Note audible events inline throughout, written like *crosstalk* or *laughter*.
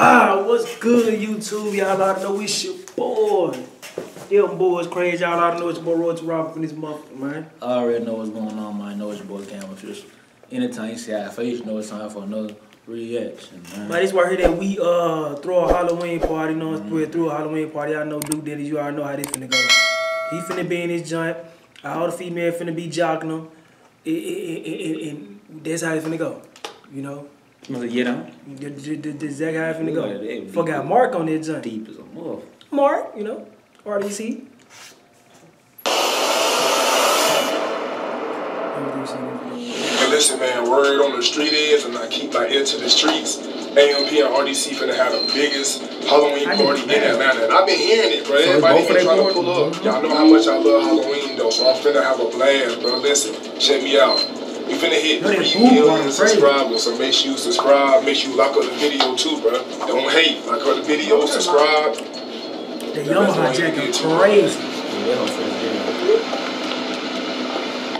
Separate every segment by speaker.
Speaker 1: what's good, YouTube? Y'all ought to know it's your boy. Them boys crazy. Y'all ought to know it's your boy Royalty Rob from this motherfucker, man.
Speaker 2: I already know what's going on, man. I know it's your boy Cam Official. Anytime you see our face, you know it's time for another reaction, man.
Speaker 1: Man, this right here that we uh throw a Halloween party, you know, mm-hmm. we throw a Halloween party. I know Duke Dennis, you already know how this finna go. He finna be in his joint. All the female finna be jocking him. And that's how it finna go, you know?
Speaker 2: You know?
Speaker 1: That's exactly how it finna go. Forgot Mark on that joint.
Speaker 2: Deep as a mother.
Speaker 1: Mark, you know, RDC.
Speaker 3: listen, man, word on the street is, and I keep my ear to the streets. AMP and RDC finna have the biggest Halloween party in Atlanta. And I've been hearing it, bro. So Everybody been trying to pull up. Y'all know how much I love Halloween, though, so I'm finna have a blast, bro. Listen, check me out. We finna hit 3 million subscribers, so make sure you subscribe. Make sure you like up the video, too, bro. Don't hate. Like up the video, subscribe.
Speaker 1: The Yamaha jacket crazy.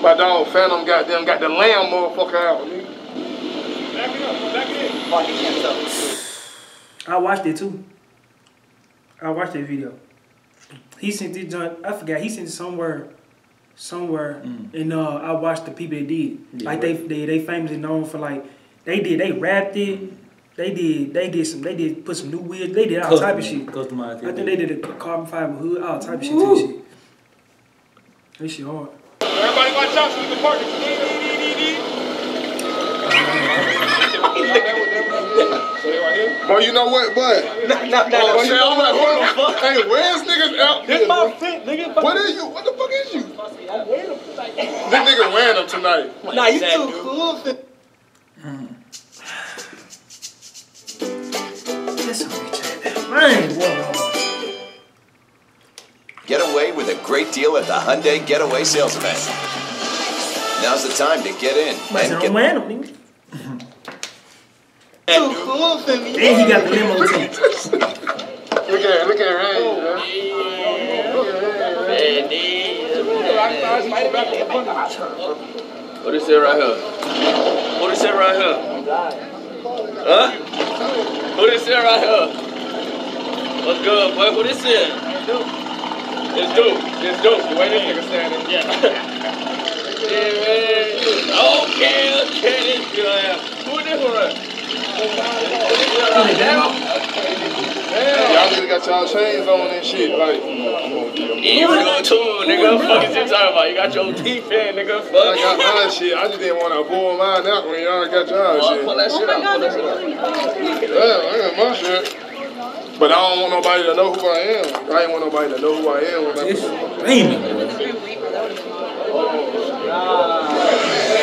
Speaker 3: My dog Phantom got them got the lamb motherfucker out, nigga. Back it up, back
Speaker 1: it in. I watched it too. I watched that video. He sent it joint, I forgot, he sent it somewhere somewhere mm. and uh I watched the people that did. Yeah, like right. they they they famously known for like they did they rapped it. They did they did some they did put some new weird they did all Custom, type of shit.
Speaker 2: Customized.
Speaker 1: I think they did a carbon fiber hood, all type of shit to shit. This shit hard.
Speaker 3: Everybody watch out so we can party. Well, you know what, but
Speaker 4: nah, nah, nah, oh,
Speaker 3: shit, I'm like, hold on. Hey, where's niggas out
Speaker 4: here? This my fit, nigga.
Speaker 3: What are you? What the fuck is you? I'm wearing them tonight. This nigga wearing them tonight.
Speaker 4: Nah, you too cool.
Speaker 1: That's a bitch. Man, whoa.
Speaker 5: Get away with a great deal at the Hyundai Getaway Sales Event. Now's the time to get in.
Speaker 1: Mas and get... man, amigo.
Speaker 4: Too cool for me.
Speaker 1: And he got the limo too.
Speaker 3: look at look at Ray. Oh,
Speaker 6: What is it right here? What is it right here? Huh? What is it right here? What's good, boy? What is it? It's dope. It's dope. The way this nigga standing. Yeah. yeah. Okay, okay. This good. Who this one?
Speaker 3: Y'all niggas got y'all chains on and shit, like.
Speaker 6: You go too, nigga. What the Fuck is you talking about? You got your teeth in, nigga. Fuck.
Speaker 3: I got my shit. I just didn't want to pull mine out when y'all got y'all oh, shit.
Speaker 6: Pull that shit out. Pull that shit out.
Speaker 3: Yeah, I got my shit. But I don't want nobody to know who I am. I ain't want nobody to know who I am. When I
Speaker 1: it's screaming.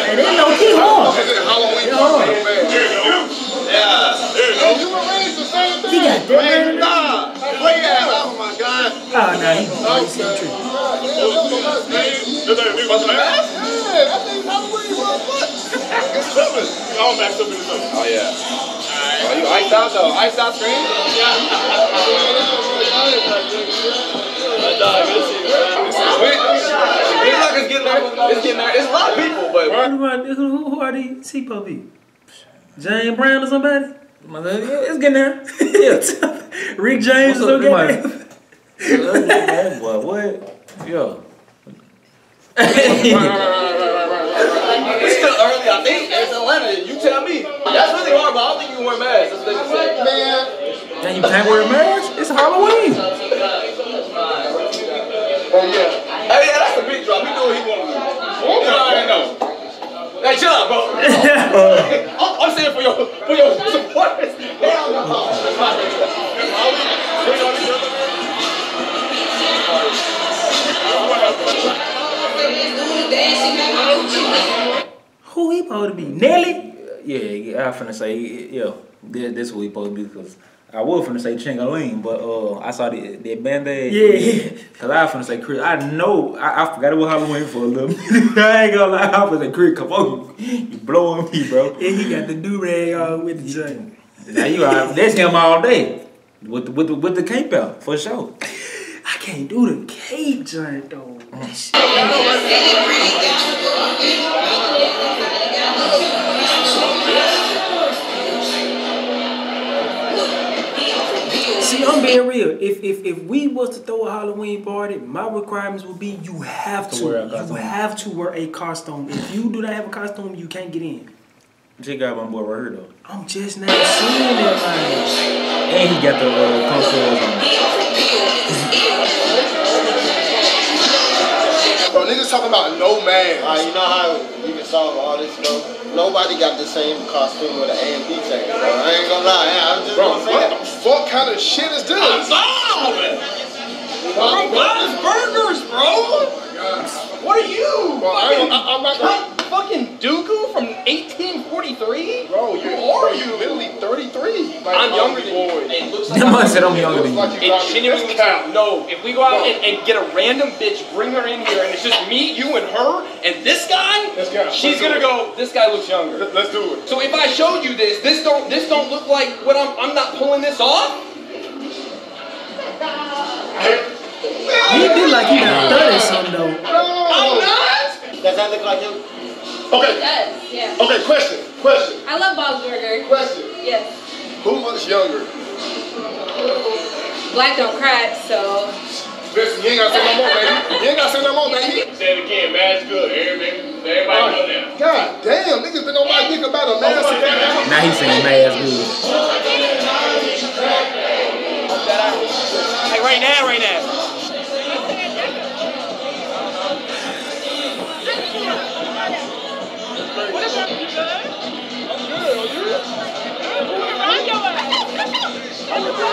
Speaker 1: And they low key hard.
Speaker 3: Halloween hard.
Speaker 6: Yeah.
Speaker 3: You were raised the same thing.
Speaker 1: Ah, he got that.
Speaker 6: Nah. Wait at Oh my God.
Speaker 1: Oh, no. He always seen the truth.
Speaker 3: Yeah, I think Halloween was what?
Speaker 6: Oh, yeah. Oh, you iced out though? Iced out screen? Yeah. It's getting there. It's getting there. It's a lot of people, but
Speaker 1: who, who are these people be? James Brown or somebody? It's getting there. Yeah. *laughs* Rick James or something.
Speaker 2: Boy, what? Yo.
Speaker 6: It's still early, I think. It's Atlanta. You tell me. That's really hard, but I don't think you can wear masks. That's what they say.
Speaker 3: Man.
Speaker 1: And you can't wear a mask? It's Halloween.
Speaker 6: Oh, yeah, that's a big drop. He do what he want to do. You already know. Hey, chill out, bro. *laughs* Uh. I'm, I'm saying for your for your supporters. *laughs* Hell no.
Speaker 1: Who he supposed to be? Nelly?
Speaker 2: Yeah, yeah, I finna say, yeah, this, this who he supposed to be because I was finna say Chingaling, but uh, I saw the the band-aid.
Speaker 1: Yeah.
Speaker 2: Cause I was finna say Chris. I know I, I forgot it was Halloween for a little. I ain't gonna lie. I was like Chris, come on, you blowing me, bro.
Speaker 1: And he got the do rag on with the joint.
Speaker 2: Now you are that's him all day with the, with the, with the cape out for sure.
Speaker 1: I can't do the cape joint though. Mm. Real. If if if we was to throw a Halloween party, my requirements would be you have
Speaker 2: To
Speaker 1: to,
Speaker 2: wear a
Speaker 1: you have to wear a costume. If you do not have a costume, you can't get in.
Speaker 2: Check out my boy right here though.
Speaker 1: I'm just not seeing it, man.
Speaker 2: And he got the uh, punk clothes on.
Speaker 3: Bro, niggas talking about no man.
Speaker 7: Alright, you know how you can solve all this stuff? Nobody got the same costume with an A and B tag, bro. I ain't gonna lie. I'm just
Speaker 3: Bro,
Speaker 7: gonna say
Speaker 3: what
Speaker 7: that.
Speaker 3: Fuck kind of shit is this?
Speaker 6: Bro, Bob's Burgers, bro.
Speaker 4: What are you?
Speaker 3: Bro, I I'm not gonna.
Speaker 4: Fucking Dooku from 1843?
Speaker 3: Bro, you,
Speaker 4: Who
Speaker 3: bro,
Speaker 4: are
Speaker 3: you
Speaker 4: you?
Speaker 3: literally 33. Like,
Speaker 4: I'm younger than you. It looks like
Speaker 2: That said I'm younger than you.
Speaker 3: Like you
Speaker 4: It
Speaker 3: got me.
Speaker 4: genuinely
Speaker 3: That's cap.
Speaker 4: no. If we go out and, and get a random bitch, bring her in here, and it's just me, you, and her, and this guy,
Speaker 3: Let's go.
Speaker 4: she's
Speaker 3: Let's
Speaker 4: gonna
Speaker 3: do
Speaker 4: go. This guy looks younger.
Speaker 3: Let- Let's do it.
Speaker 4: So if I showed you this, this don't this don't look like what I'm. I'm not pulling this off.
Speaker 1: He did like he got thirty something though.
Speaker 4: I'm not.
Speaker 7: Does that look like him?
Speaker 3: Okay,
Speaker 8: Yes, yeah.
Speaker 3: okay, question, question,
Speaker 8: I love Bob's Burger.
Speaker 3: question.
Speaker 8: Yes.
Speaker 3: Who much younger?
Speaker 8: Black don't crack, so.
Speaker 3: Listen, you ain't gotta say no more, baby. You ain't gotta say no more, baby.
Speaker 6: Say it again, man. It's good. Everybody, everybody know that.
Speaker 3: God damn, niggas been on my dick about a oh, massive thing.
Speaker 2: Now he's saying mad good.
Speaker 4: Like right now, right now.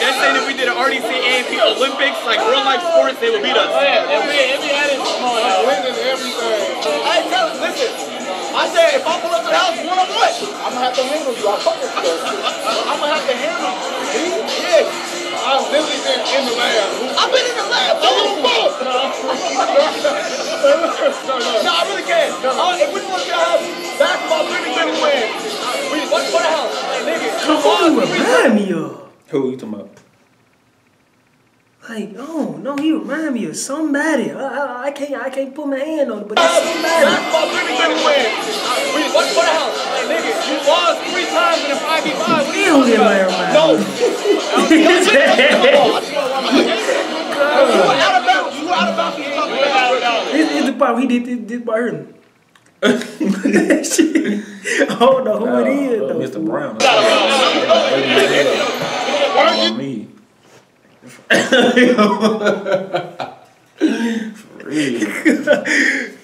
Speaker 4: They're saying if they're saying if we did an RDC AMP Olympics, like real life sports, they would beat us.
Speaker 3: yeah if we had Winning everything.
Speaker 4: Hey, tell listen. I said if I pull up to the house, one on one.
Speaker 3: I'm gonna have to handle you. I fucking you.
Speaker 4: I'm gonna have to handle you.
Speaker 3: Yeah. I've literally been in the lab.
Speaker 4: I've been in the lab. *laughs*
Speaker 3: No, you fuck.
Speaker 4: No, I really can't Uh, if we want to have basketball, really, really win. We what's for the house, nigga?
Speaker 1: Who you remind me of?
Speaker 2: Who you talking about?
Speaker 1: Like, oh no, he remind me of somebody. I, I, I can't I can't put my hand on it, but it's somebody.
Speaker 4: Basketball, really, really win. We what's for the house, nigga? You lost three times in a five v five. What are *laughs*
Speaker 1: You
Speaker 4: you
Speaker 1: don't
Speaker 4: talking about? No. You were out of bounds. You were out of bounds. You were out.
Speaker 1: This is the part he did this, this part hurt him. Shit. I don't know who it is
Speaker 2: Uh,
Speaker 1: though.
Speaker 2: Mr. Brown. On me. For real.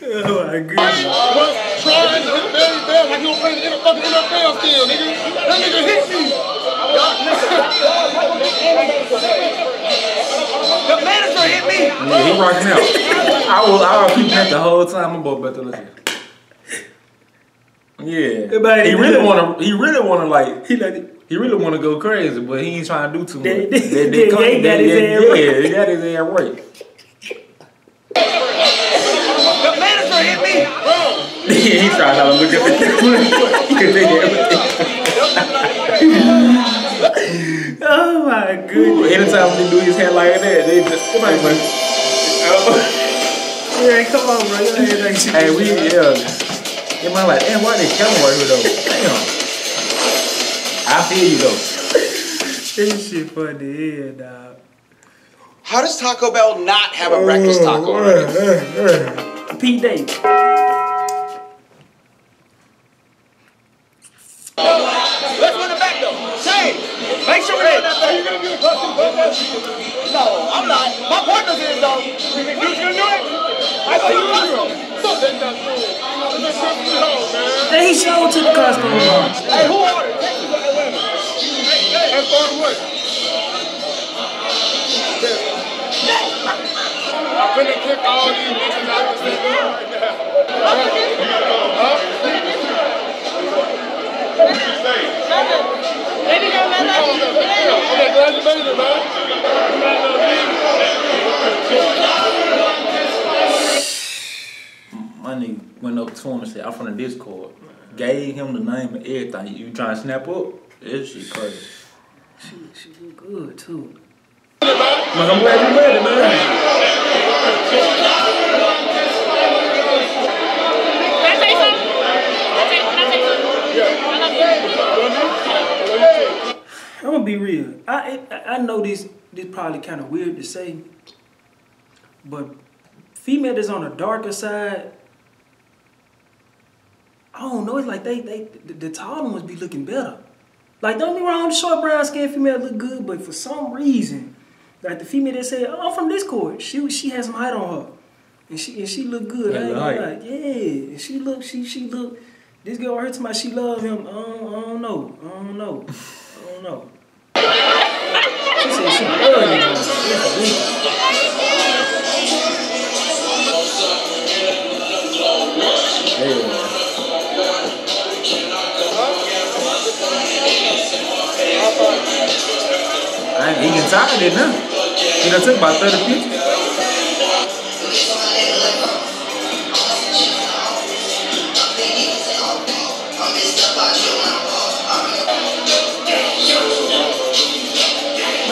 Speaker 1: Oh my goodness.
Speaker 3: Was trying to hit very bad like he was playing the NFL fucking NFL still, nigga. That nigga hit me.
Speaker 4: The manager hit me.
Speaker 2: Yeah, he rocking out. I was I was peeping at the whole time. My boy better listen. Yeah.
Speaker 1: Everybody
Speaker 2: He really wanna he really wanna like
Speaker 1: He like
Speaker 2: he really wanna go crazy, but he ain't trying to do too much.
Speaker 1: They- they- they got his ass right.
Speaker 2: Yeah, he got his ass right.
Speaker 4: The manager hit me. *laughs* Bro.
Speaker 2: he trying not to look at the camera. He can take everything.
Speaker 1: Oh my goodness.
Speaker 2: Anytime he do his hair like that, they just come on, man. *laughs*
Speaker 1: Yeah, come on, bro. You ain't like shit.
Speaker 2: Hey, we yeah. Yeah, man, like, damn, why they killing right here though? Damn. I feel you though.
Speaker 1: This shit funny yeah, dog.
Speaker 9: How does Taco Bell not have a breakfast oh, taco already?
Speaker 1: Pete Davis.
Speaker 4: Let's run it back though. Shane, make sure we run that back. No, I'm not. My partner's in though. You gonna do it? I thought you were.
Speaker 1: Hey, he showed to the costume.
Speaker 4: Hey, who ordered?
Speaker 3: That's far away. look all these bitches out of the right
Speaker 4: Baby girl, man,
Speaker 3: Okay, glad you made it, man.
Speaker 2: My went up to him and said, I'm from the Discord. Gave him the name and everything. You trying to snap up? This shit crazy.
Speaker 1: She, she good too.
Speaker 2: Man, I'm glad you it, man.
Speaker 1: I'm gonna be real. I I, I know this this probably kind of weird to say, but female that's on the darker side. I don't know. It's like they they the, the taller ones be looking better. Like don't me wrong, the short brown skinned female look good, but for some reason, like the female that said, "Oh, I'm from Discord," she she has some height on her, and she and she look good.
Speaker 2: Yeah,
Speaker 1: I ain't
Speaker 2: the
Speaker 1: gonna
Speaker 2: height.
Speaker 1: lie. Yeah, and she look she she look. This girl hurts my. She love him. I don't, I don't know. I don't know. I don't know. She said she love him. Wicked.
Speaker 2: I ain't, he getting tired of it now. He done took about 30 pictures.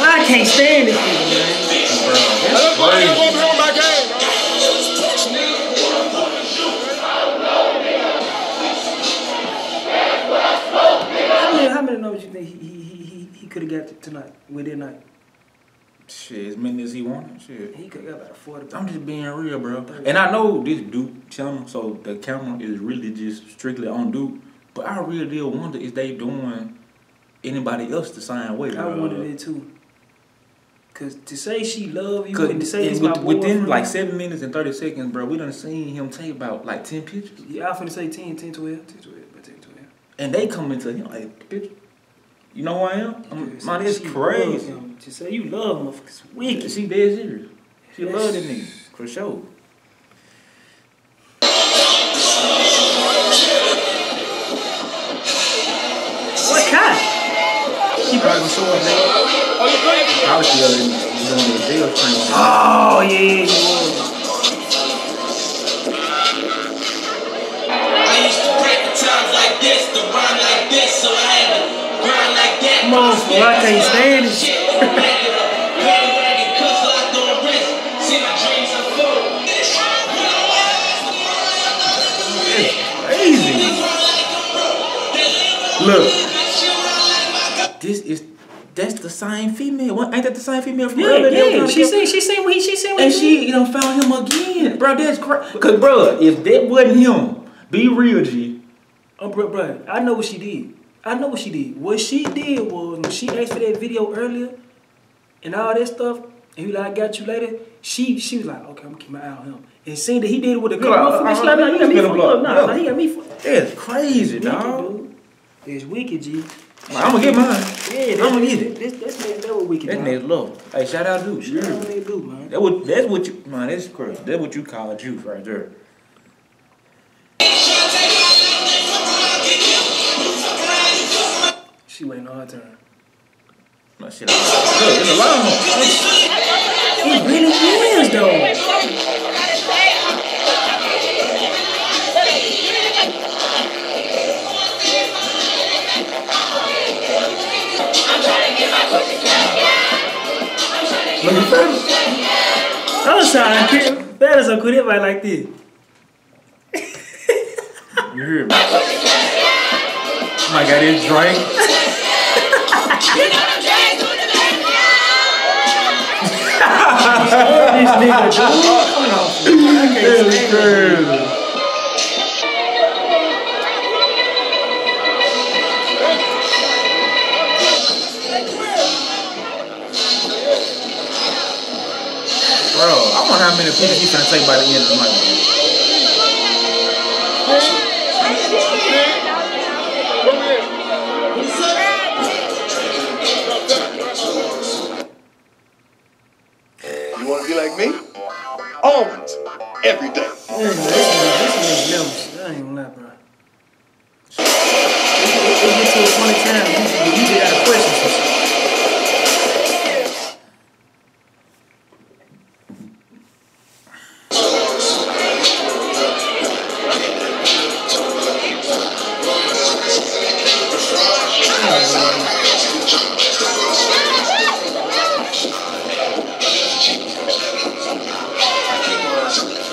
Speaker 1: I can't stand this man.
Speaker 3: That's
Speaker 1: he, he could have got t- tonight with that night?
Speaker 2: Shit, as many as he wanted. Shit.
Speaker 1: He could got about forty.
Speaker 2: I'm just being real, bro. And I know this Duke channel, so the camera is really just strictly on Duke. But I really did wonder if they doing anybody else the same way.
Speaker 1: I
Speaker 2: bro.
Speaker 1: wanted it too. Cause to say she love you and to say
Speaker 2: and
Speaker 1: it's
Speaker 2: with-
Speaker 1: my
Speaker 2: within like seven minutes and thirty seconds, bro, we done seen him take about like ten pictures,
Speaker 1: Yeah, I finna say 10, 10, 12, 10, 12, but 10, 12.
Speaker 2: and they come into him like, bitch, you know who I am? I'm,
Speaker 1: Yeah,
Speaker 2: man, it's
Speaker 1: she love
Speaker 2: crazy.
Speaker 1: him. To say you love him, it's wicked.
Speaker 2: She dead serious. She
Speaker 1: Yes.
Speaker 2: love that nigga for sure.
Speaker 1: What kind?
Speaker 2: He probably gonna show up now. Probably still in- doing the jail training.
Speaker 1: Oh yeah, yeah, yeah.
Speaker 10: Unfold.
Speaker 2: Crazy. Look. This is that's the same female. What ain't that the same female from
Speaker 1: Yeah,
Speaker 2: earlier?
Speaker 1: Yeah. She seen, she seen what he, she seen what
Speaker 2: And
Speaker 1: he
Speaker 2: she, you know, found him again. Bro, that's crazy. Cause bro, if that wasn't him, be real, G.
Speaker 1: Oh, bro, bro, I know what she did. I know what she did. What she did was when she asked for that video earlier and all that stuff, and he like, I got you later. She she was like, okay, I'm gonna keep my eye on him. And seeing that he did it with a couple
Speaker 2: Yeah,
Speaker 1: of
Speaker 2: I-
Speaker 1: She like, no, you got me
Speaker 2: spin a
Speaker 1: fucked up. Nah, nah, he got me fucked
Speaker 2: That's crazy,
Speaker 1: Wicked,
Speaker 2: dog.
Speaker 1: dude. It's wicked, G.
Speaker 2: I'm gonna get mine.
Speaker 1: Yeah, that's,
Speaker 2: I'ma get it.
Speaker 1: This, this, this, that was wicked.
Speaker 2: That
Speaker 1: dog.
Speaker 2: nigga's love. Hey, shout out Duke.
Speaker 1: Shout out
Speaker 2: Yeah.
Speaker 1: to dude, man.
Speaker 2: That what that's what you man, that's crazy. That's what you call a juice right there.
Speaker 1: She waiting on her turn.
Speaker 2: No shit. Look, it's a lot of them.
Speaker 1: It really is, though.
Speaker 2: Look at that.
Speaker 1: I was trying to kill. That is so cool. Everybody like this.
Speaker 2: You hear me? Oh my God, this drink. *laughs*
Speaker 1: this nigga, stand it.
Speaker 2: Bro, I wonder how many pictures he finna take by the end of the night,
Speaker 4: day.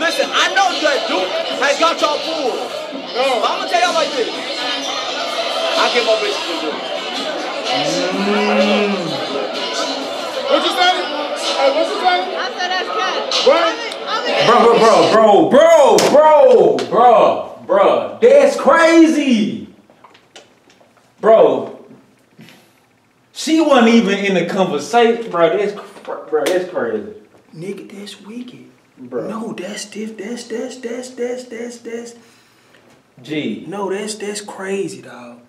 Speaker 4: listen, I know that Duke has got y'all fooled.
Speaker 3: No.
Speaker 4: But I'm gonna tell y'all like this. I get more bitches than Duke.
Speaker 3: What you say? Hey, what you say?
Speaker 8: I said that's cat.
Speaker 3: What?
Speaker 2: Bro, bro, bro, bro, bro, bro, bro, bro. That's crazy. Bro. She wasn't even in the conversation, bro. That's cr- bro, that's crazy.
Speaker 1: Nigga, that's wicked.
Speaker 2: Bro.
Speaker 1: No, that's diff. That's that's that's that's that's that's.
Speaker 2: Gee.
Speaker 1: No, that's that's crazy, dog.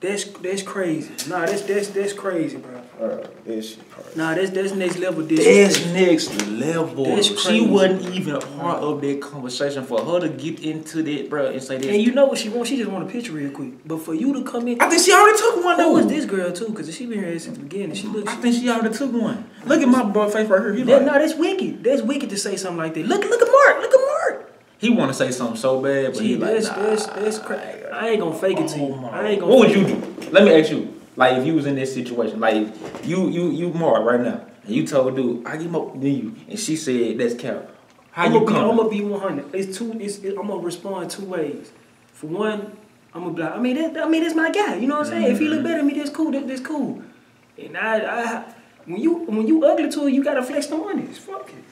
Speaker 1: That's that's crazy. Nah, that's that's that's crazy, bro.
Speaker 2: Bro, this shit.
Speaker 1: Nah, that's that's next level
Speaker 2: That's
Speaker 1: disrespect.
Speaker 2: next level.
Speaker 1: That's
Speaker 2: She wasn't even a part of that conversation for her to get into that, bro, and say that.
Speaker 1: And you know what she wants? She just want a picture real quick. But for you to come in,
Speaker 2: I think she already took one oh,
Speaker 1: Who
Speaker 2: though.
Speaker 1: was this girl too? Cause she been here since the beginning. She looks.
Speaker 2: I think she already took one. Look at my boy face right here. He,
Speaker 1: That,
Speaker 2: like,
Speaker 1: nah, that's wicked. That's wicked to say something like that. Look, look at Mark. Look at Mark.
Speaker 2: he want to say something so bad, but
Speaker 1: Gee,
Speaker 2: he like,
Speaker 1: that's
Speaker 2: nah.
Speaker 1: that's that's crazy. I ain't gonna fake it to you. I ain't gonna.
Speaker 2: What would you do? Let me ask you. Like if you was in this situation, like you you you Mark right now, and you told dude, I give up than you, and she said that's cap. How
Speaker 1: I'm
Speaker 2: you
Speaker 1: gonna be. I'm gonna be 100. It's two. It's, it, I'm gonna respond two ways. For one, I'm gonna be like, I mean, that, I mean, that's my guy. You know what I'm saying? If he look mm-hmm. better than me, that's cool. That, that's cool. And I, I, when you when you ugly to her, you gotta flex the money. Fuck it.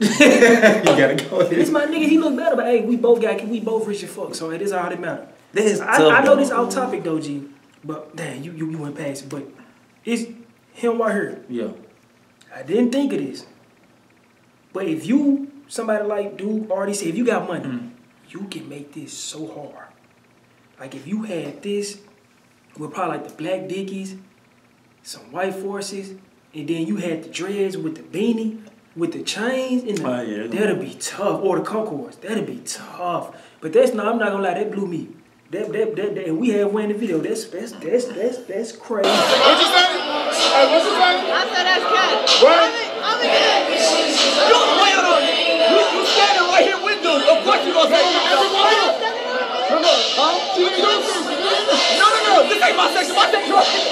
Speaker 1: *laughs*
Speaker 2: you gotta go.
Speaker 1: This my nigga. He look better, but hey, we both got we both rich as fuck. So it is all that matter.
Speaker 2: This
Speaker 1: I,
Speaker 2: tough,
Speaker 1: I know
Speaker 2: though.
Speaker 1: this out topic though, G. But damn, you you, you went past it. But it's him right here.
Speaker 2: Yeah.
Speaker 1: I didn't think of this. But if you, somebody like Dude already said, if you got money,
Speaker 2: Mm.
Speaker 1: you can make this so hard. Like if you had this with probably like the black dickies, some white forces, and then you had the dreads with the beanie, with the chains, and the,
Speaker 2: Oh, yeah.
Speaker 1: that'd be tough. Or the Concords, that'd be tough. But that's not, I'm not gonna lie, that blew me. That, that, that, that, and we have one in the video. That's, that's, that's, that's, that's crazy.
Speaker 3: What you say? Hey, what you say?
Speaker 8: I said that's cat.
Speaker 3: What?
Speaker 8: I'm a cat.
Speaker 4: You, wait, hold on. You, you standing right here with Duke. Of course you gonna say
Speaker 3: Everybody else. Come on. Huh? She ain't doing this.
Speaker 4: No, no, no. This ain't my section. My section *laughs* right here.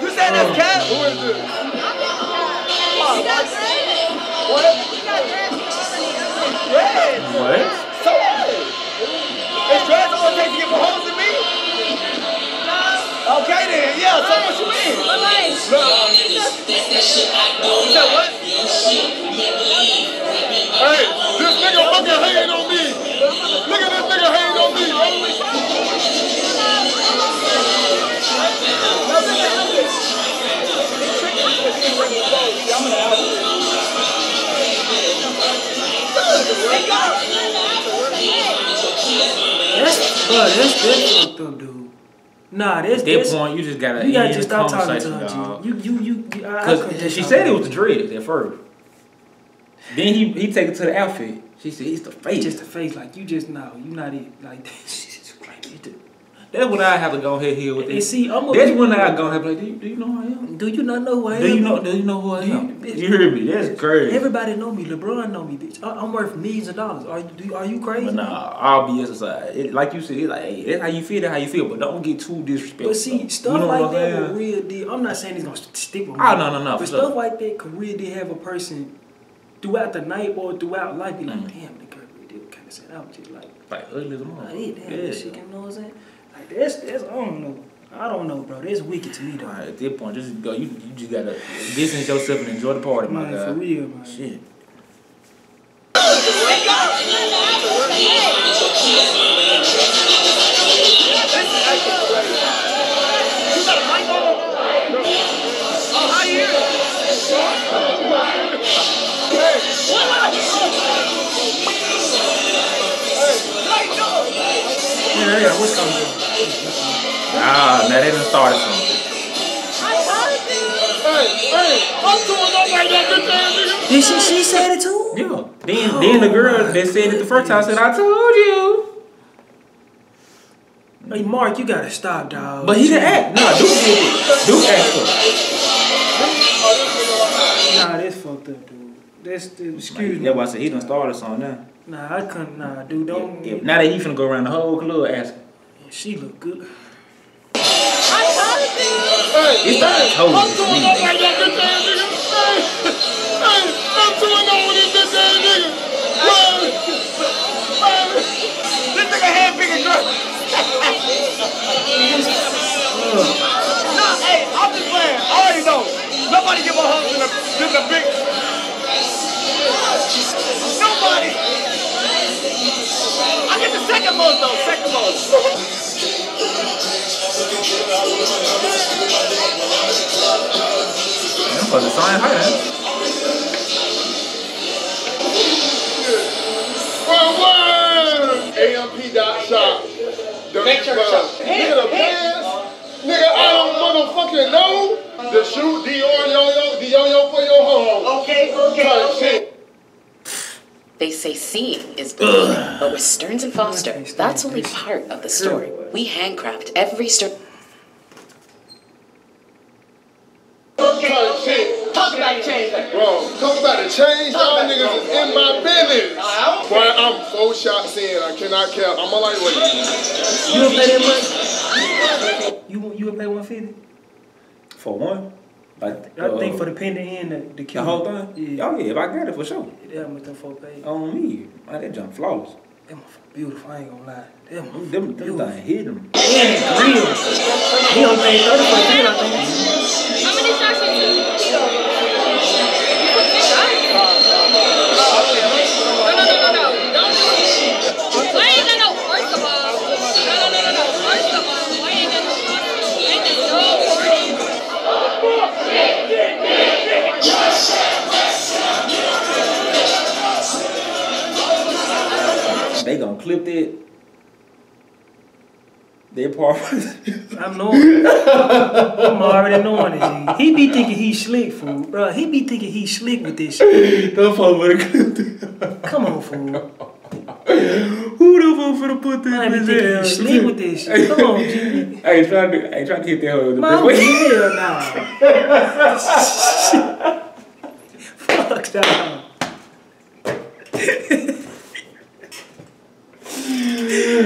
Speaker 4: You said that's cat?
Speaker 3: Who is this?
Speaker 8: He got dreads.
Speaker 4: What?
Speaker 8: He got dreads already.
Speaker 2: What?
Speaker 4: What? What you?
Speaker 8: But
Speaker 4: said what?
Speaker 3: Hey, this nigga fucking hating on me. Look at this nigga hating on me.
Speaker 1: Bro, fucked up, dude. Nah, that's,
Speaker 2: At that
Speaker 1: that's
Speaker 2: point, you just gotta
Speaker 1: you gotta
Speaker 2: end
Speaker 1: just
Speaker 2: the
Speaker 1: stop talking to
Speaker 2: conversation,
Speaker 1: her,
Speaker 2: dog.
Speaker 1: You, you, you, you I- I
Speaker 2: Cause
Speaker 1: just
Speaker 2: she said it was the dreads at first. Then he he take it to the outfit. She said it's the face.
Speaker 1: It's just the face, like you just know, you not it, like *laughs* like you do.
Speaker 2: That's when I have to go ahead here with it.
Speaker 1: see, I'm
Speaker 2: That's when I go ahead like, do you, do you know who I am?
Speaker 1: Do you not know who I
Speaker 2: Do
Speaker 1: am?
Speaker 2: you know? Do you know who I
Speaker 1: Do
Speaker 2: am?
Speaker 1: bitch,
Speaker 2: You hear me? That's crazy.
Speaker 1: Everybody know me. LeBron know me, bitch. I- I'm worth millions of dollars. Are you? Do are you crazy?
Speaker 2: But nah, all BS aside, it, like you said, it's like, hey, that's how you feel, that's how you feel, but don't get too disrespectful.
Speaker 1: But see, stuff
Speaker 2: You know
Speaker 1: like that with real deal. I'm not saying it's gonna stick with me.
Speaker 2: Oh, no, no, no,
Speaker 1: But stuff
Speaker 2: sure.
Speaker 1: like that could really have a person throughout the night or throughout life be like,
Speaker 2: Mm.
Speaker 1: damn, the girl really did kind of set out with you. Like,
Speaker 2: Like ugly as a
Speaker 1: I
Speaker 2: mother. Yeah.
Speaker 1: shit. You know what I'm saying? Like that's that's I don't know. I don't know, bro. That's wicked to me though.
Speaker 2: Alright, at this point, just go. You, you just gotta distance yourself and enjoy the party, my
Speaker 1: Man,
Speaker 2: guy.
Speaker 1: for real, man.
Speaker 2: Shit.
Speaker 1: Yeah, yeah, what's coming?
Speaker 2: Ah, now they done started something.
Speaker 1: Did she, she said it too?
Speaker 2: Yeah. Then, then the girl that said it the first time said, "I told you."
Speaker 1: Hey, Mark, you gotta stop, dog.
Speaker 2: But he didn't act. Nah, Duke did it. Duke acted.
Speaker 1: Nah, this fucked up, dude. This, this excuse me.
Speaker 2: That's why I said he done started something now.
Speaker 1: Nah, I couldn't. Nah, dude, don't.
Speaker 2: Yeah, Now that he finna go around the whole club asking.
Speaker 1: She look good.
Speaker 2: Hey, He started told you this week.
Speaker 4: This nigga hand picking girl. Nah, hey, I'm just playing. I already know. Nobody give a hug than a, than a big. Nobody. I get the second most though. Second most.
Speaker 2: I'm supposed to sign her.
Speaker 3: One word. AMP dot shop.
Speaker 4: Make sure to shop.
Speaker 3: Nigga, the pants. Nigga, I don't motherfucking know. The shoe, Dior, yo-yo, Dior for your home.
Speaker 4: Okay, okay, okay.
Speaker 3: Shit.
Speaker 11: They say seeing is believing, but with Stearns and Foster, that's only part of the story. We handcraft every story.
Speaker 3: Type shit.
Speaker 4: Talk about the change.
Speaker 3: Bro, talk about the change. Y'all niggas is in my business.
Speaker 4: I
Speaker 3: Boy, I'm four shots in. I cannot cap. I'm a lightweight.
Speaker 1: You would play that much? You you would play 150?
Speaker 2: For one. Like,
Speaker 1: I think
Speaker 2: uh,
Speaker 1: for the pendant and the, the,
Speaker 2: the whole thing?
Speaker 1: Yeah.
Speaker 2: Oh, yeah, if I got it, for sure.
Speaker 1: Yeah, I'm with them four page.
Speaker 2: On me. Man, that jump flawless.
Speaker 1: Them motherfuckers beautiful, I ain't gonna lie. Them
Speaker 2: Them,
Speaker 1: motherfuckers
Speaker 2: them, them
Speaker 1: beautiful.
Speaker 2: things hit them.
Speaker 1: And it's real. He only paid 30 for the bill, I think.
Speaker 8: How many shots you took?
Speaker 2: They gonna clip that. Their part. *laughs*
Speaker 1: I know. I'm already knowing it. G. He be thinking he slick, fool. Bro, he be thinking he slick with this shit.
Speaker 2: Would have clipped it.
Speaker 1: Come on, fool.
Speaker 2: Who the fuck finna put this
Speaker 1: I be
Speaker 2: in
Speaker 1: thinking
Speaker 2: there?
Speaker 1: he slick with this shit. Come on, G.
Speaker 2: I ain't trying to, I ain't trying to hit that hoe in the
Speaker 1: Man,
Speaker 2: best way.
Speaker 1: hell nah. Fuck that.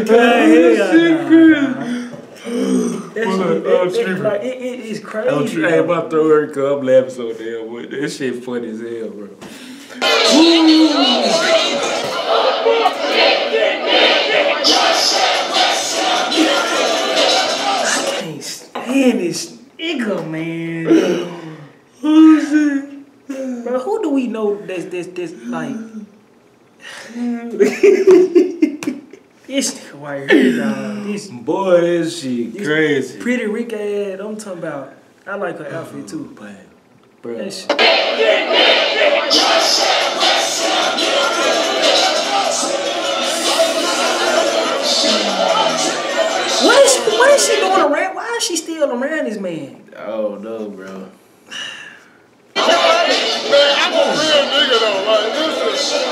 Speaker 1: That, like, it, it, it's crazy.
Speaker 2: I'm trying my throat hurt cause I'm laughing so damn. That shit funny as hell, bro.
Speaker 1: I can't stand this nigga, man. Who's Bro, who do we know that's this this like this nigga right here, dog. Uh, this
Speaker 2: Boy, this shit
Speaker 1: this
Speaker 2: crazy.
Speaker 1: Pretty Rick ass. I'm talking about. I like her outfit oh, too.
Speaker 2: But, bro.
Speaker 1: That shit. What is what is she doing around? Why is she still around this man?
Speaker 2: Oh no, bro.
Speaker 3: Man, I'm a real nigga though. Like, listen.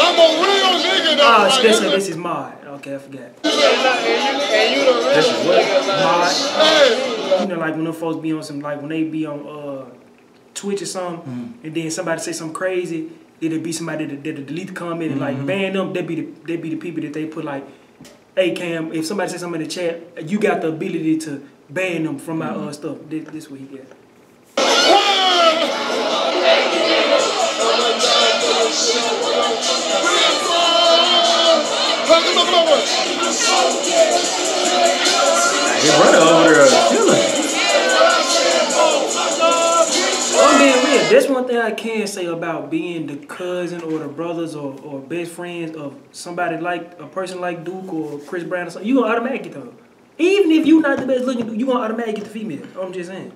Speaker 3: I'm a real nigga though.
Speaker 1: Oh,
Speaker 3: like,
Speaker 1: Spencer,
Speaker 3: listen.
Speaker 1: this is Mod. Okay, I forgot.
Speaker 4: And you the
Speaker 2: This is what?
Speaker 1: Mod. You know, like when them folks be on some, like when they be on uh, Twitch or something, and then somebody say something crazy, it'll be somebody that, that'll delete the comment and like ban them. They be the they be the people that they put like, hey Cam, if somebody say something in the chat, you got the ability to ban them from my uh, stuff. This, this what he get.
Speaker 2: His brother over there chilling.
Speaker 1: I'm being real. That's one thing I can say about being the cousin or the brothers or, or best friends of somebody like a person like Duke or Chris Brown or something. You gonna automatically get them. Even if you not the best looking, you gonna automatically get the female. I'm just saying.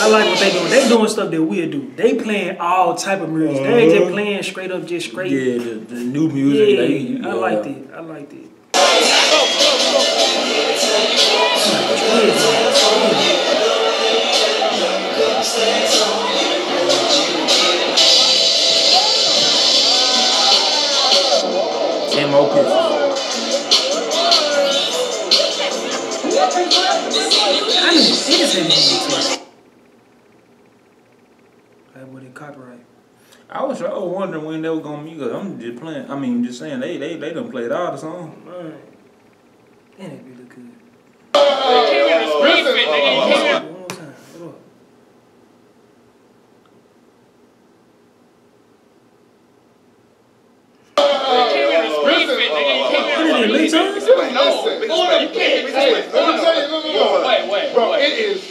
Speaker 1: I like what they doing. They doing stuff that we'll do. They playing all type of music. They ain't just uh-huh. playing straight up, just straight.
Speaker 2: Yeah, the, the new music.
Speaker 1: Yeah,
Speaker 2: they,
Speaker 1: I liked it. I liked it.
Speaker 2: Ten more.
Speaker 1: I mean, niggas ain't even twist. That would it copyright.
Speaker 2: I was I was wondering when they were gonna mute us. I'm just playing. I mean, just saying they they they done played all the songs.
Speaker 1: Man, damn, it be look good.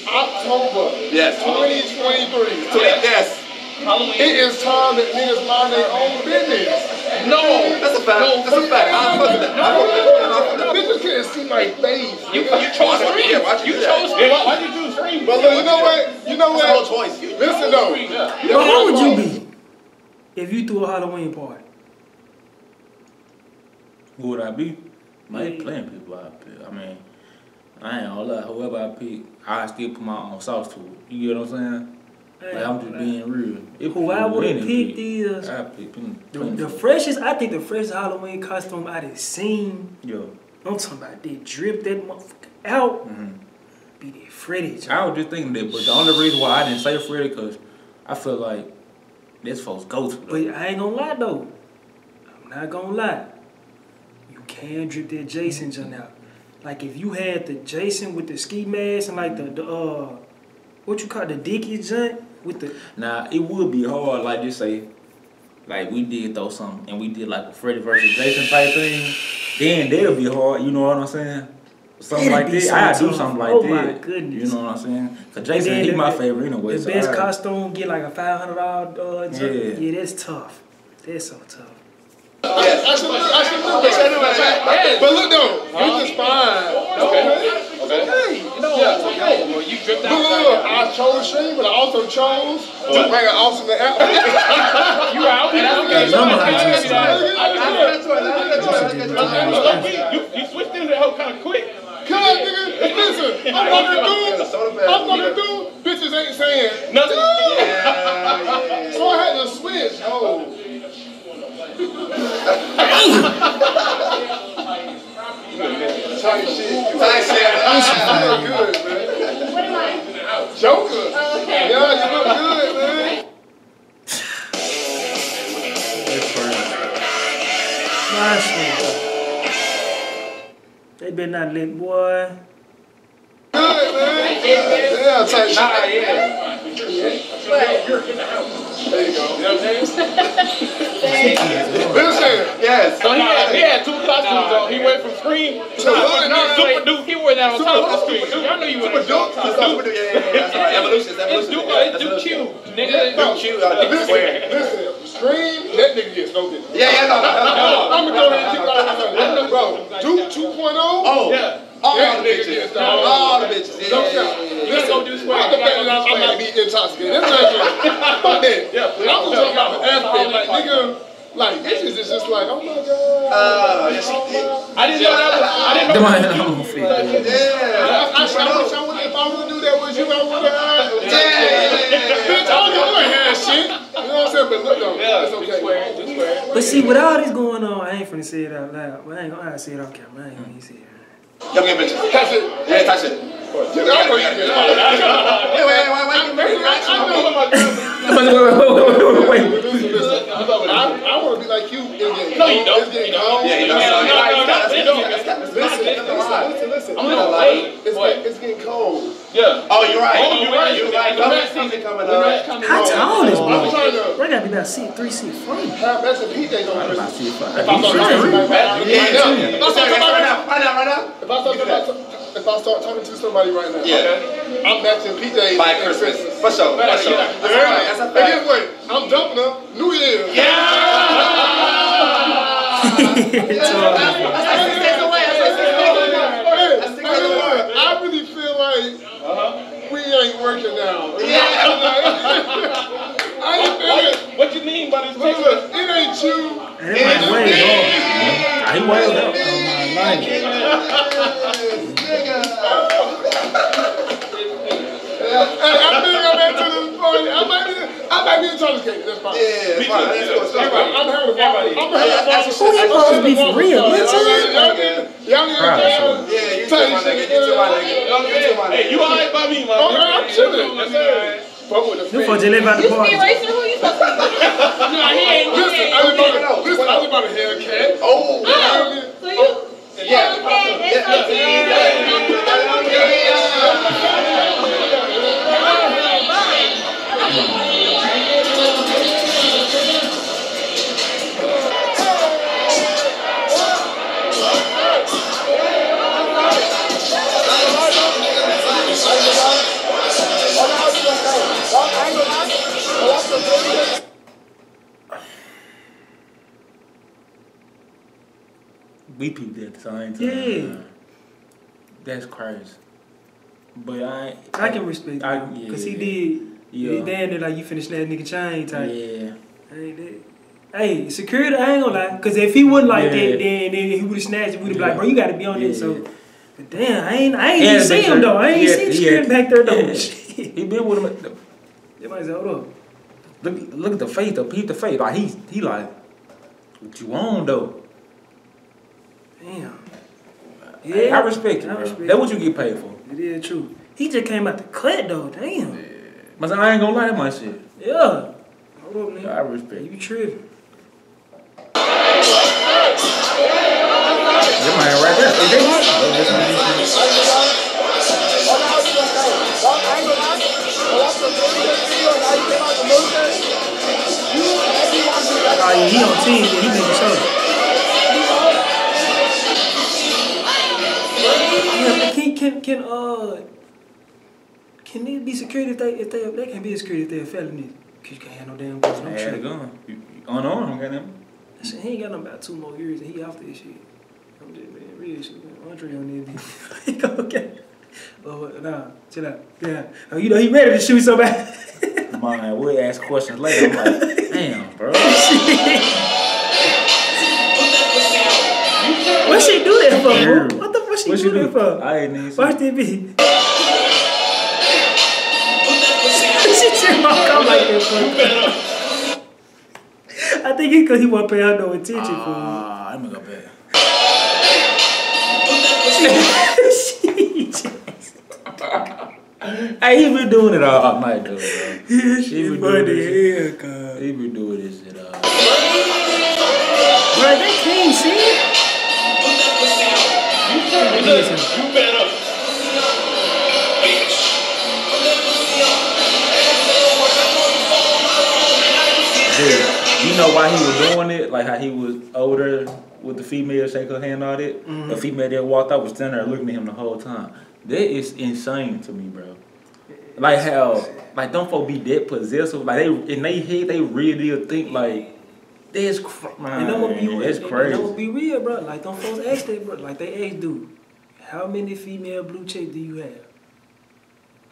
Speaker 9: October
Speaker 4: Yes.
Speaker 9: 2023.
Speaker 4: Yes.
Speaker 6: Halloween.
Speaker 9: It is time that niggas mind their own business.
Speaker 6: No.
Speaker 4: That's a fact. That's a fact. I fuck with that. I fuck with that.
Speaker 9: Bitches can't see my face.
Speaker 6: You, you chose Scream.
Speaker 4: Yeah, why'd you
Speaker 6: You chose Scream. Why, why'd you choose Scream?
Speaker 9: But look, you know what? You know
Speaker 4: It's a whole
Speaker 9: what?
Speaker 4: choice.
Speaker 9: Listen though.
Speaker 1: But how would you be if you threw a Halloween party?
Speaker 2: Who would I be? Man, they playing people I pick. I mean, I ain't gonna lie. Whoever I pick, I still put my own sauce to it. You get what I'm saying? Like I'm just being real. If
Speaker 1: Who I would have picked
Speaker 2: I plenty.
Speaker 1: the,
Speaker 2: plenty
Speaker 1: the freshest. I think the freshest Halloween costume I done seen.
Speaker 2: Yo,
Speaker 1: I'm talking about they drip that motherfucker out.
Speaker 2: Mhm.
Speaker 1: Be that Freddy.
Speaker 2: I was just thinking that, but the only reason why I didn't say Freddy, cause I feel like this folks go to.
Speaker 1: But I ain't gonna lie though. I'm not gonna lie. You can drip that Jason junk out. Like if you had the Jason with the ski mask and like the, the uh what you call it, the Dickie junk with the
Speaker 2: Now it would be hard, like just say, like we did throw something and we did like a Freddy versus Jason type thing. Then that'll be hard. You know what I'm saying? Something
Speaker 1: That'd
Speaker 2: like
Speaker 1: be
Speaker 2: that.
Speaker 1: so
Speaker 2: I do something like
Speaker 1: Oh
Speaker 2: that.
Speaker 1: my goodness.
Speaker 2: You know what I'm saying? Cause Jason,
Speaker 1: then
Speaker 2: he
Speaker 1: the-
Speaker 2: my favorite anyway.
Speaker 1: the
Speaker 2: so
Speaker 1: best
Speaker 2: I-
Speaker 1: costume get like a five hundred dollar uh.
Speaker 2: Yeah.
Speaker 1: yeah, that's tough. That's so tough.
Speaker 9: Yes. I should look. I should look. I should look. But look though, you just fine. Okay. Okay. Yeah. Okay.
Speaker 6: Well, you dripped
Speaker 9: Look, look, look. I chose Scream, but I also chose to bring an awesome out.
Speaker 6: You out. And that's okay.
Speaker 1: Number
Speaker 6: I
Speaker 1: I
Speaker 6: give you that.
Speaker 1: just-
Speaker 6: I give you that. You, you switched into that hoe kind of quick.
Speaker 9: Come on, nigga. Listen, I'm fucking dude. I'm fucking dude. Bitches ain't saying
Speaker 6: Nothing.
Speaker 9: So I had to switch. Oh. *laughs* *laughs* Tight shit.
Speaker 4: Tight shit.
Speaker 9: You look good, man.
Speaker 8: What am I?
Speaker 9: Joker.
Speaker 8: Oh, okay.
Speaker 9: Yeah, you look good, man.
Speaker 1: Nice one. They better not let boy.
Speaker 9: Good, man. Yeah, tight shit.
Speaker 6: Nah, yeah.
Speaker 9: There you go.
Speaker 6: You know what I'm saying?
Speaker 9: Listen.
Speaker 4: Yes.
Speaker 6: So he had, he had two costumes on. He went from Scream to
Speaker 9: So, look, no, no,
Speaker 6: Super Duke. He wore that on top of the Scream. I knew you were
Speaker 4: Super Duke. Super Duke. Yeah, yeah, yeah. That's right. Evolution. It's
Speaker 6: It's. Duke, it's Duke Q, nigga.
Speaker 4: Duke Q, uh,
Speaker 9: listen, listen. Scream, that nigga gets no business.
Speaker 4: Yeah, yeah, no, no, no.
Speaker 9: I'm gonna go ahead and keep it Bro, Duke 2.0.
Speaker 4: Oh,
Speaker 6: Yeah.
Speaker 4: All
Speaker 9: That
Speaker 4: the bitches. All the bitches. Yeah, yeah, yeah, yeah,
Speaker 9: Listen,
Speaker 6: go do square.
Speaker 9: not the fact that I, I might be intoxicated. That's not true. Fuck that.
Speaker 6: Yeah.
Speaker 9: I'm just talking about the aspect. Like, nigga, like, bitches is just like, oh my god.
Speaker 4: Uh.
Speaker 6: I didn't know that was. I didn't know.
Speaker 2: feet.
Speaker 9: I,
Speaker 4: Yeah.
Speaker 9: I, I, wish I would if I would do that with you, I would have.
Speaker 4: Yeah, yeah.
Speaker 9: Bitch, I know what had shit. You know what I'm saying? But look though,
Speaker 6: Yeah,
Speaker 9: it's okay.
Speaker 6: Square, Square.
Speaker 1: But see, with all this going on, I ain't finna say it out loud. Well, I ain't gonna say it off camera. I ain't gonna say it.
Speaker 4: Young gay bitches.
Speaker 9: Touch it.
Speaker 4: Yeah, touch it.
Speaker 9: You know, I know you did.
Speaker 4: Wait, wait, wait, wait.
Speaker 9: I know, I know.
Speaker 2: wait, wait, wait, wait.
Speaker 9: I, I want to be like you. It's getting
Speaker 6: No, you
Speaker 9: cold.
Speaker 6: don't.
Speaker 9: It's getting
Speaker 6: You don't.
Speaker 9: cold.
Speaker 6: Yeah, you don't.
Speaker 9: Listen,
Speaker 6: No, no, no, no, you don't.
Speaker 9: Listen, listen, listen, listen.
Speaker 6: I'm gonna wait.
Speaker 9: It's,
Speaker 6: What?
Speaker 9: getting, it's getting cold.
Speaker 6: Yeah.
Speaker 4: Oh, you're right.
Speaker 6: Oh, you're right.
Speaker 4: You're right.
Speaker 6: The
Speaker 4: Love
Speaker 6: rest
Speaker 4: season coming
Speaker 6: The rest
Speaker 4: up.
Speaker 6: coming
Speaker 1: How
Speaker 6: up.
Speaker 1: tall is
Speaker 9: I'm trying to
Speaker 1: Bro gotta be about seat three, seat four.
Speaker 9: have that's a PJs on
Speaker 2: I
Speaker 9: Christmas.
Speaker 2: see if
Speaker 9: If I
Speaker 2: I-
Speaker 9: start talking to somebody right
Speaker 4: Yeah,
Speaker 9: now, if I start
Speaker 4: Right
Speaker 9: talking
Speaker 4: now, right now, right now.
Speaker 9: if I start if I start- if I start talking to somebody right now,
Speaker 4: Yeah.
Speaker 9: I'm matching PJs.
Speaker 4: By
Speaker 9: and
Speaker 4: Christmas.
Speaker 9: Christmas.
Speaker 4: For sure. For sure.
Speaker 9: Yeah.
Speaker 4: That's a fact. That's a
Speaker 9: And guess what? I'm jumping up. New Year.
Speaker 4: Yeah.
Speaker 1: It's all right.
Speaker 4: That's six days away. That's six days away.
Speaker 9: Hey,
Speaker 4: That's six
Speaker 9: hey,
Speaker 4: days
Speaker 9: look,
Speaker 4: away.
Speaker 9: I really feel like we ain't working now. *laughs* *laughs*
Speaker 4: Yeah.
Speaker 9: I ain't feeling.
Speaker 6: What you mean by this
Speaker 9: Look, look, it ain't you.
Speaker 1: And it might way
Speaker 2: I ain't wild out.
Speaker 1: on my life.
Speaker 9: Hey, I think I'm into party. I might be, I might be in Charlie's Gate. That's fine.
Speaker 4: Yeah, that's fine. That's cool. That's
Speaker 9: I'm. I'm having a ball. I'm having a ball.
Speaker 4: Who
Speaker 1: you supposed to be for real? What's
Speaker 9: Y'all
Speaker 1: up?
Speaker 9: need, y'all need
Speaker 2: Proud of
Speaker 9: to
Speaker 2: you.
Speaker 4: Yeah, you my nigga. You my nigga. You my
Speaker 6: Hey,
Speaker 4: nigga.
Speaker 6: you alright by me, man?
Speaker 9: Oh, I'm chilling. Yes, sir. Fuck with the
Speaker 1: You
Speaker 9: face.
Speaker 1: for just live out the
Speaker 8: You
Speaker 1: party.
Speaker 8: speed racer? Who you supposed to be? No, he ain't. he
Speaker 9: Listen,
Speaker 8: ain't.
Speaker 9: I was about to, listen, I was about to haircut.
Speaker 4: Oh,
Speaker 8: Oh, so you?
Speaker 4: Yeah.
Speaker 8: Okay, it's okay.
Speaker 2: We peeped at the same time.
Speaker 1: Yeah.
Speaker 2: Uh, that's crazy. But I ain't-
Speaker 1: I can respect
Speaker 2: I-
Speaker 1: him.
Speaker 2: yeah,
Speaker 1: Cause he did.
Speaker 2: Yeah.
Speaker 1: Damn near like you finished that nigga chain type.
Speaker 2: Yeah.
Speaker 1: That- Hey, security, I ain't gonna lie. Cause if he wouldn't like
Speaker 2: Yeah.
Speaker 1: that, then, then he would have snatched it. We'd have like, bro, you gotta be on this.
Speaker 2: Yeah.
Speaker 1: So, but damn, I ain't, I ain't
Speaker 2: Yeah,
Speaker 1: even see him though. I ain't
Speaker 2: yeah,
Speaker 1: seen security back there though. *laughs*
Speaker 2: He been with him.
Speaker 1: They might say, hold up.
Speaker 2: look, look at the face though. Peep the face. Like he, he like, what you on though?
Speaker 1: Damn.
Speaker 2: Hey, I respect it,
Speaker 1: I
Speaker 2: bro. That's what you get paid for.
Speaker 1: It is true. He just came out the cut though. Damn. Yeah.
Speaker 2: But I ain't gonna lie, that my shit.
Speaker 1: Yeah. Hold up, man.
Speaker 2: I respect.
Speaker 1: You tripping.
Speaker 2: That man right there. Is that hot?
Speaker 1: Oh yeah, he on team. Yeah, he making sure. Can can can uh can they be security if they if they they can be security if they're a felony? Cause you can't have no damn guns. No
Speaker 2: I had a
Speaker 1: shit.
Speaker 2: gun. You- you Unarmed, goddamn.
Speaker 1: Shit, he ain't got no about two more years and he off this shit. I'm just being real shit. man. Andre on this. *laughs* okay. Oh nah, chill out. Yeah. Oh, you know he ready to shoot somebody. *laughs*
Speaker 2: Man, we'll ask questions later. I'm like, damn, bro. *laughs*
Speaker 1: what she do that for?
Speaker 2: Yeah.
Speaker 1: bro? What the she do
Speaker 2: you
Speaker 1: that
Speaker 2: do?
Speaker 1: for?
Speaker 2: I ain't see.
Speaker 1: Watch TV. *laughs* she just walk out like that for I think it's because he won't pay her no attention for
Speaker 2: Ah, let me go back. *laughs* Hey, he been doing it all night though, bro. She been doing this.
Speaker 1: Hell,
Speaker 2: He been doing this shit all.
Speaker 1: Bro, they can't see it.
Speaker 6: You better.
Speaker 2: Dude, you know why he was doing it? Like how he was older with the female, shake her hand, all that.
Speaker 1: Mm-hmm.
Speaker 2: The female that walked out was standing there looking at him the whole time. That is insane to me, bro. Like how, like don't folk be that possessive. Like they in they head, they really think like that's cr- man.
Speaker 1: And I'm gonna be real.
Speaker 2: That's
Speaker 1: And I'm gonna
Speaker 2: crazy.
Speaker 1: be real, bro. Like them folks ask that, bro. Like they ask, dude, how many female blue chicks do you have?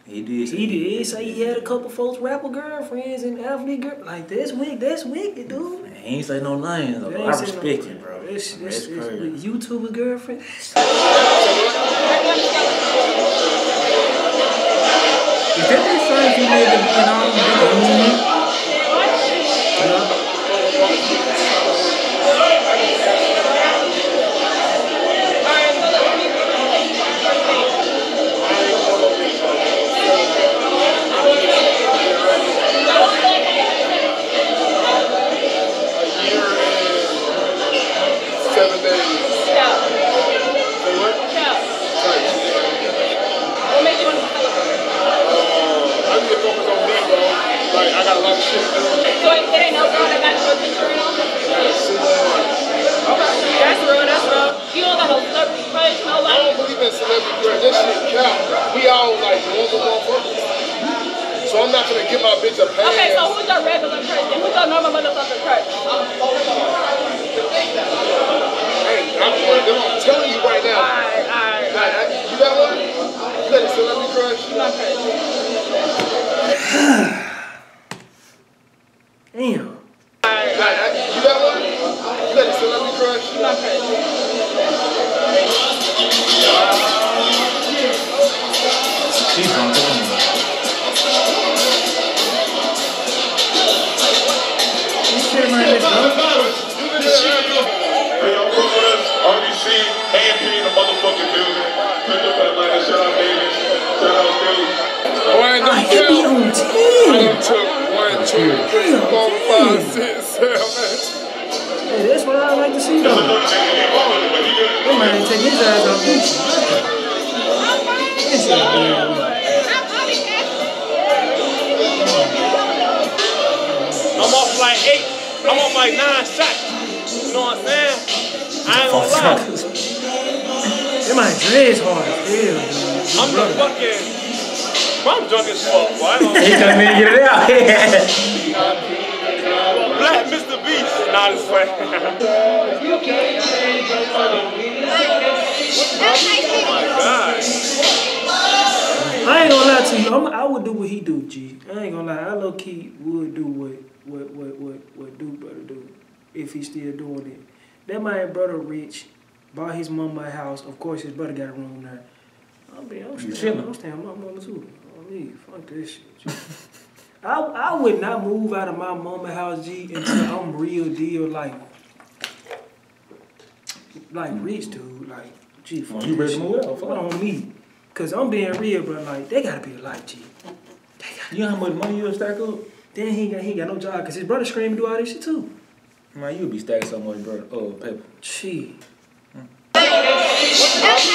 Speaker 2: He did.
Speaker 1: He did say he had a couple folks rapper girlfriends and athlete girl. Like that's wicked. That's wicked, dude.
Speaker 2: He ain't say no lying. though.
Speaker 1: They
Speaker 2: but
Speaker 1: ain't
Speaker 2: I
Speaker 1: say no-
Speaker 2: respect it, bro.
Speaker 1: That's, that's,
Speaker 2: That's
Speaker 1: that's,
Speaker 2: crazy.
Speaker 1: with YouTuber girlfriend.
Speaker 2: Is that that same female that be in all them videos?
Speaker 3: I'm not gonna give my bitch a pass.
Speaker 8: Okay, so who's your regular crush? then? Who's your normal motherfucker crush?
Speaker 3: Hey, I'm, I'm telling you right now.
Speaker 8: Alright, alright,
Speaker 3: Like, I, you got one? You got a celebrity crush?
Speaker 8: My crush. *sighs* *sighs* *sighs*
Speaker 1: They hard as hell, dude.
Speaker 6: I'm the fucking. I'm drunk as fuck. I ain't *laughs*
Speaker 2: He
Speaker 6: gonna
Speaker 2: couldn't even get it out.
Speaker 6: Black Mr. Beast. Nah, this Oh my god.
Speaker 1: I ain't gonna lie to you. I'm, I would do what he do, G. I ain't gonna lie. I low key would do what what what what what Duke brother do if he's still doing it. That my brother rich, bought his mama a house. Of course, his brother got a room there. I'm be, I'm staying. I'm staying with my mama too. I mean, fuck this shit. *laughs* I I would not move out of my mama house, G, until I'm real deal like like mm. rich, dude. Like, G, oh, fuck
Speaker 2: You ready to move out?
Speaker 1: Fuck on me. Cause I'm being real, bro. Like they gotta be a light, G.
Speaker 2: You know how much money you'll stack up?
Speaker 1: Then he ain't got he ain't got no job, cause his brother screaming do all this shit too.
Speaker 2: Man, you'll be stacking so much, bro. Oh, paper.
Speaker 1: Gee.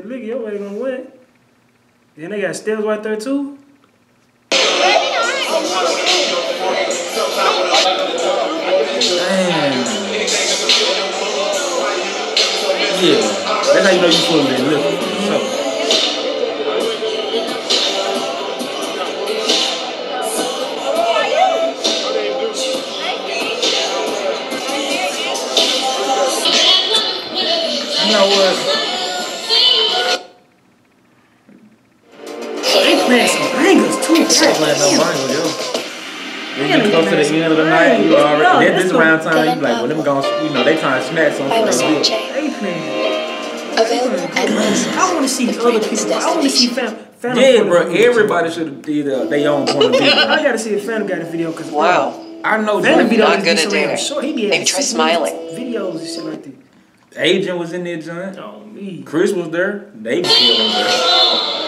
Speaker 1: Full of that liquor, your way gonna win. Then they got steps right there too.
Speaker 2: Damn. Yeah, that's how you know you full of that liquor. for. You know what?
Speaker 1: Bangers too.
Speaker 2: Ain't playing no bangers, yo. When
Speaker 1: Yeah,
Speaker 2: you close to the end of the night, you already.
Speaker 1: No,
Speaker 2: then this around time, you like, well, them gonna, you know, they trying to smack something.
Speaker 12: I was
Speaker 2: they do it.
Speaker 1: Playing.
Speaker 12: Available at most.
Speaker 1: I want to see other people. I want to see fam. Fanum
Speaker 2: Yeah, bro. Everybody should have did uh, their own point of view.
Speaker 1: I gotta see if Fanum got a video because
Speaker 11: Wow.
Speaker 2: I know
Speaker 1: Fanum
Speaker 2: Jay-
Speaker 1: video
Speaker 11: Not
Speaker 1: is
Speaker 11: good
Speaker 1: be
Speaker 11: at
Speaker 1: so damn
Speaker 11: dating.
Speaker 1: short. He be
Speaker 11: Maybe
Speaker 1: having
Speaker 11: try
Speaker 1: six minute
Speaker 11: smiling.
Speaker 1: Videos and shit like that.
Speaker 2: Agent was in there, John.
Speaker 1: Oh me.
Speaker 2: Chris was there. They was still in there.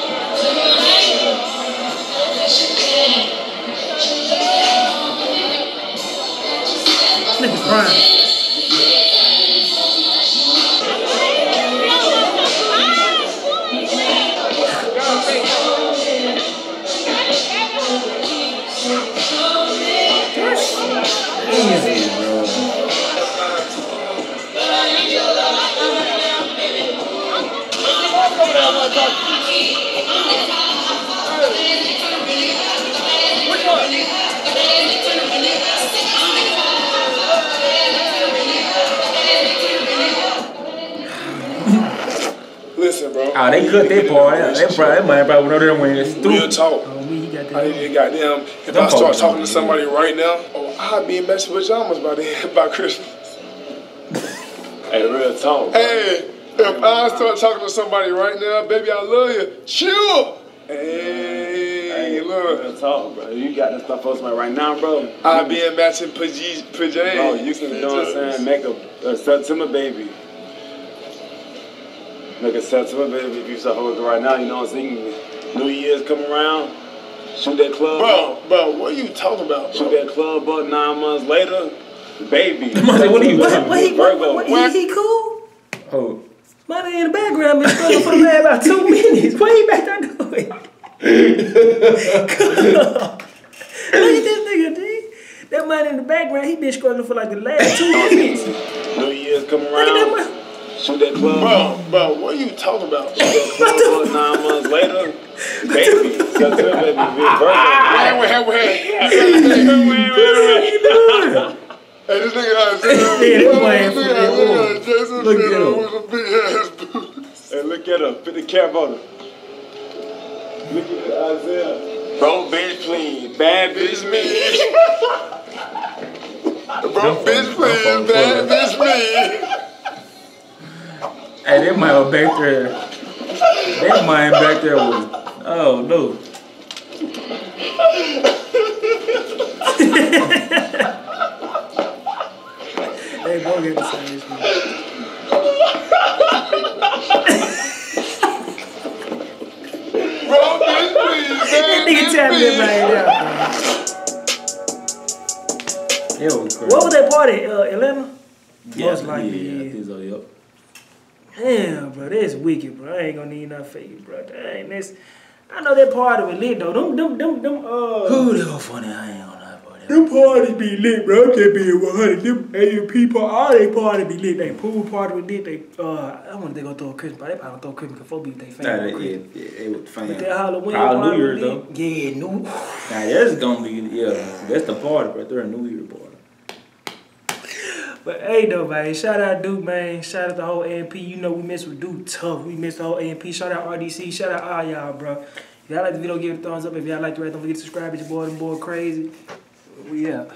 Speaker 1: Nigga
Speaker 3: Listen, bro.
Speaker 2: Oh, they cut their part. out. They probably, they might probably know they're winning
Speaker 3: Real
Speaker 2: stupid.
Speaker 3: talk.
Speaker 1: Oh me, he got that.
Speaker 3: I ain't goddamn. If
Speaker 2: Them
Speaker 3: I start talking to somebody right now, oh, I'll be in messing pajamas by then, *laughs* by Christmas.
Speaker 6: Hey, real talk.
Speaker 3: Hey, if I start talking to somebody right now, baby, I love you. Chill. Hey, look.
Speaker 12: Real talk, bro. You got this stuff on somebody right now, bro.
Speaker 3: I be in matching pajamas. pajamas.
Speaker 12: Bro, you can, you know what I'm saying, make a, a September baby. Make a September baby if you start working right now, you know what I'm saying? New Year's come around, shoot that club
Speaker 3: Bro, bro, what are you talking about,
Speaker 12: Shoot that club up nine months later, baby. *laughs*
Speaker 2: Money, what are you talking
Speaker 1: What, he, what,
Speaker 12: Virgo.
Speaker 1: what, he, he cool?
Speaker 2: Oh,
Speaker 1: My man in the background been struggling for the last about two *laughs* minutes. What he back there doing? *laughs* Look at this nigga, D. That man in the background, he been struggling for like the last two minutes.
Speaker 12: New Year's come
Speaker 1: Look at that
Speaker 12: around,
Speaker 1: man.
Speaker 12: Shoot that club up.
Speaker 3: Bro, bro, what are you talking about?
Speaker 12: Shoot that club up nine months later, *laughs* baby. September baby, big ah, ah, ah, Virgo.
Speaker 3: Wait, wait, wait, wait. Hey, this nigga out *laughs* there.
Speaker 1: Yeah, this boy ain't
Speaker 3: This
Speaker 1: for
Speaker 3: nigga
Speaker 1: real.
Speaker 3: out there, Jason
Speaker 2: Look at
Speaker 3: Statham
Speaker 2: him.
Speaker 3: with some big ass boots.
Speaker 12: Hey, look at her, 50 cap on her. Look at Isaiah. Bro, bitch, please. Bad bitch, me. *laughs*
Speaker 3: Bro, bitch, please, bad bitch, me.
Speaker 2: Hey, that man was back there. That man back there was. *laughs* Oh no.
Speaker 1: Hey, boy, get the same shit.
Speaker 3: Bro, bitch, please,
Speaker 1: That nigga
Speaker 3: bitch, me.
Speaker 1: man out, man.
Speaker 2: It was crazy.
Speaker 1: What was that party? Uh, Atlanta?
Speaker 2: Yeah,
Speaker 1: Most likely,
Speaker 2: yeah,
Speaker 1: yeah.
Speaker 2: I think so, yep.
Speaker 1: Damn, bro, that's wicked, bro. I ain't gonna need nothing for you, bro. Dang, that's. I know that party was lit though. Them, them, them, them. Uh,
Speaker 2: Who the hell funny? I ain't on that party.
Speaker 1: them parties be lit, bro. I'm just being 100. Them AMP party, all they party be lit. They pool party was lit. They, uh, I want they go throw a Christmas party. They probably gonna throw a Christmas because folks be with their
Speaker 2: Nah,
Speaker 1: family.
Speaker 2: yeah,
Speaker 1: Christmas.
Speaker 2: yeah, it was fun.
Speaker 1: But that Halloween
Speaker 2: Probably
Speaker 1: party
Speaker 2: New Year's though.
Speaker 1: Yeah, new.
Speaker 2: Nah, that's gonna be yeah. That's the party, but they're a New Year party.
Speaker 1: But hey though, man, shout out Duke, man. Shout out the whole AMP. You know we miss with Duke tough. We miss the whole AMP. Shout out RDC. Shout out all y'all, bro. If y'all like the video, give it a thumbs up. If y'all like the rest, don't forget to subscribe. It's your boy, them boy crazy. We out.